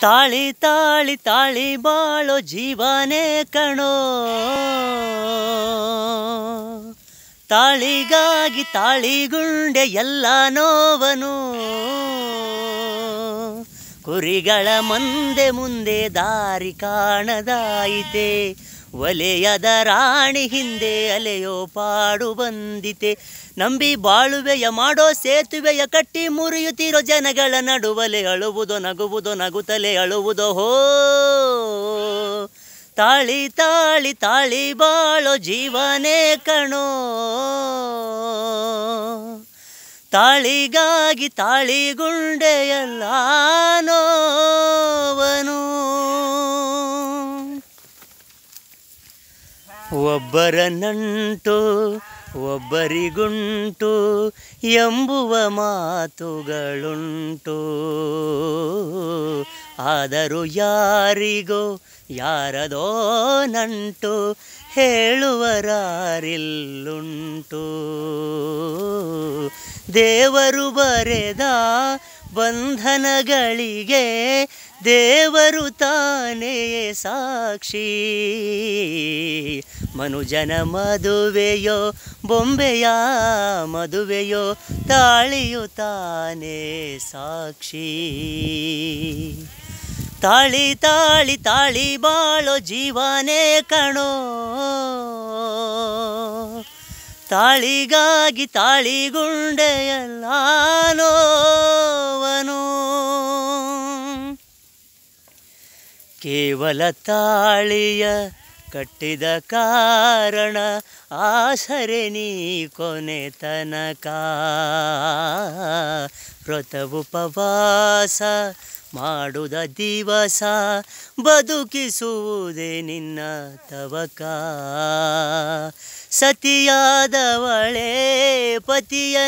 ತಾಳಿ ತಾಳಿ ತಾಳಿ ಬಾಳೋ ಜೀವನೇ ಕಣೋ. ತಾಳಿಗಾಗಿ ತಾಳಿಗುಂಡೆ ಎಲ್ಲ ನೋವನು. ಕುರಿಗಳ ಮಂದೆ ಮುಂದೆ ದಾರಿ ಕಾಣದಾಯಿತೆ. ಒಲೆಯದ ರಾಣಿ ಹಿಂದೆ ಅಲೆಯೋ ಪಾಡು ಬಂದಿತೆ. ನಂಬಿ ಬಾಳುವೆಯ ಮಾಡೋ ಸೇತುವೆಯ ಕಟ್ಟಿ ಮುರಿಯುತ್ತಿರೋ ಜನಗಳ ನಡುವಲೆ ಅಳುವುದೋ ನಗುವುದೋ ನಗುತ್ತಲೆ ಅಳುವುದೋ ಹೋ. ತಾಳಿ ತಾಳಿ ತಾಳಿ ಬಾಳೋ ಜೀವನೇ ಕಣೋ. ತಾಳಿಗಾಗಿ ತಾಳಿಗುಂಡೆಯಲ್ಲ ಒಬ್ಬರ ನಂಟು ಒಬ್ಬರಿಗುಂಟು ಎಂಬುವ ಮಾತುಗಳುಂಟು. ಆದರೂ ಯಾರಿಗೋ ಯಾರದೋ ನಂಟು ಹೇಳುವರಾರಿಲ್ಲುಂಟು. ದೇವರು ಬರೆದ ಬಂಧನಗಳಿಗೆ ದೇವರು ತಾನೇ ಸಾಕ್ಷಿ. ಮನುಜನ ಮದುವೆಯೋ, ಬೊಂಬೆಯ ಮದುವೆಯೋ, ತಾಳಿಯು ತಾನೇ ಸಾಕ್ಷಿ. ತಾಳಿ ತಾಳಿ ತಾಳಿ ಬಾಳೋ ಜೀವನೇ ಕಣೋ. ತಾಳಿಗಾಗಿ ತಾಳಿಗುಂಡೆಯಲ್ಲಾನೋವನು ಕೇವಲ ತಾಳಿಯ ಕಟ್ಟಿದ ಕಾರಣ ಆಸರೆ ನೀ ಕೊನೆ ತನಕ. ವ್ರತವುಪವಾಸ ಮಾಡುದ ದಿವಸ ಬದುಕಿಸುವುದೇ ನಿನ್ನ ತವಕ. ಸತಿಯಾದವಳೇ ಪತಿಯ